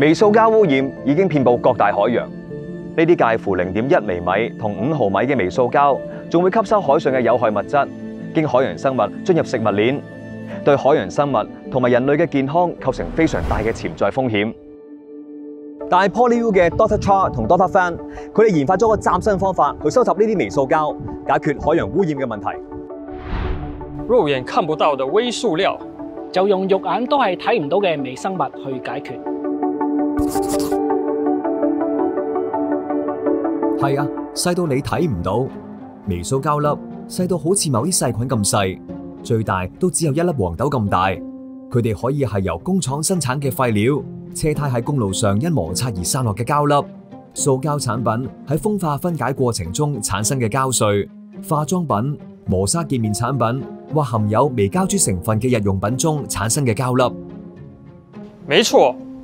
微塑胶污染已经遍布各大海洋，呢啲介乎零点一微米同五毫米嘅微塑胶，仲会吸收海上嘅有害物质，经海洋生物进入食物链，对海洋生物同埋人类嘅健康构成非常大嘅潜在风险。但系 Polyu 嘅 Doctor c h a 同 Doctor Fan，佢哋研发咗个崭新方法去收集呢啲微塑胶，解决海洋污染嘅问题。肉眼看不到嘅微塑料，就用肉眼都系睇唔到嘅微生物去解决。系啊，细到你睇唔到，微塑胶粒细到好似某啲细菌咁细，最大都只有一粒黄豆咁大。佢哋可以系由工厂生产嘅废料、车胎喺公路上因摩擦而散落嘅胶粒、塑胶产品喺风化分解过程中产生嘅胶碎、化妆品、磨砂洁面产品或含有微胶珠成分嘅日用品中产生嘅胶粒。没错。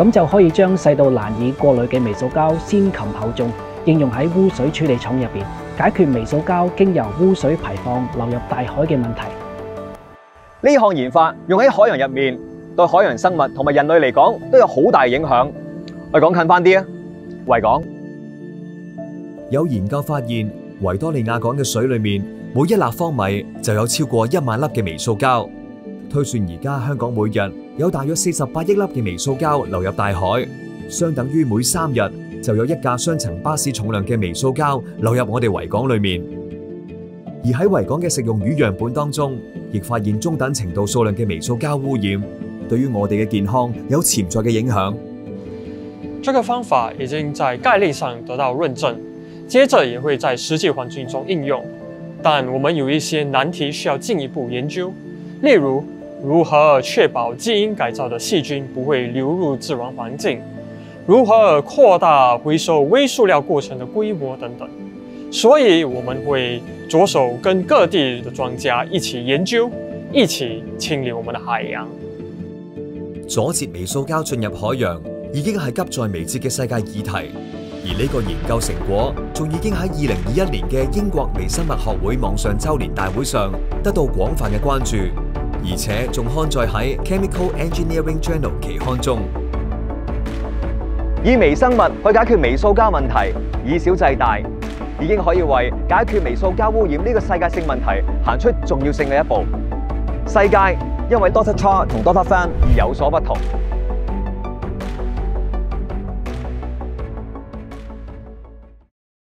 咁就可以将细到难以过滤嘅微塑胶先擒後中，应用喺污水处理厂入边，解决微塑胶经由污水排放流入大海嘅问题。呢项研发用喺海洋入面，对海洋生物同埋人类嚟讲都有好大影响。我讲近翻啲啊，维港有研究发现，维多利亚港嘅水里面，每一立方米就有超过一万粒嘅微塑胶。推算而家香港每日有大约四十八亿粒嘅微塑胶流入大海，相等于每三日就有一架双层巴士重量嘅微塑胶流入我哋维港里面。而喺维港嘅食用鱼样本当中，亦发现中等程度数量嘅微塑胶污染，对于我哋嘅健康有潜在嘅影响。这个方法已经在概率上得到论证，接着也会在实际环境中应用，但我们有一些难题需要进一步研究，例如。如何确保基因改造的细菌不会流入自然环境？如何扩大回收微塑料过程的规模等等？所以我们会着手跟各地的专家一起研究，一起清理我们的海洋。阻截微塑胶进入海洋，已经系急在眉睫嘅世界议题。而呢个研究成果，仲已经喺二零二一年嘅英国微生物学会网上周年大会上得到广泛嘅关注。而且仲刊载喺《Chemical Engineering Journal》期刊中，以微生物去解决微塑胶问题，以小制大，已经可以为解决微塑胶污染呢个世界性问题行出重要性嘅一步。世界因为多出差同 Doctor Fan 而有所不同。